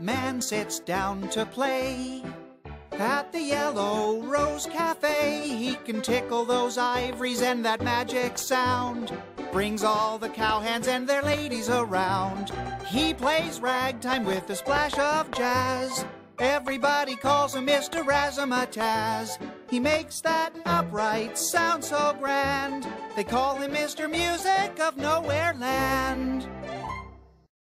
man sits down to play. At the Yellow Rose Cafe, he can tickle those ivories and that magic sound. Brings all the cowhands and their ladies around. He plays ragtime with a splash of jazz. Everybody calls him Mr. Razzmatazz. He makes that upright sound so grand. They call him Mr. Music of Nowhere Land.